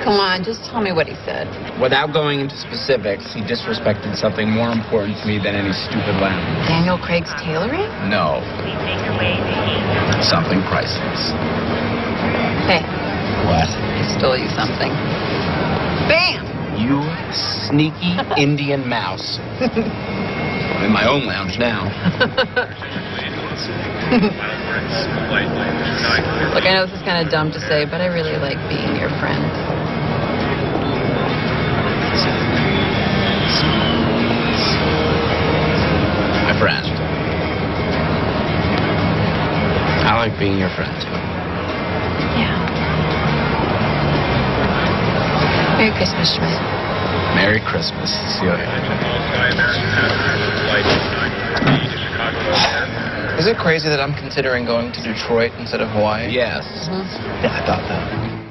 Come on, just tell me what he said. Without going into specifics, he disrespected something more important to me than any stupid lamb. Daniel Craig's tailoring? No. Something priceless. Hey, What? I stole you something. Bam! You sneaky Indian mouse. I'm in my own lounge now. Look, I know this is kind of dumb to say, but I really like being your friend. I like being your friend. Yeah. Merry Christmas, Schmidt. Merry Christmas, Celia. Is it crazy that I'm considering going to Detroit instead of Hawaii? Yes. Mm-hmm. Yeah, I thought that.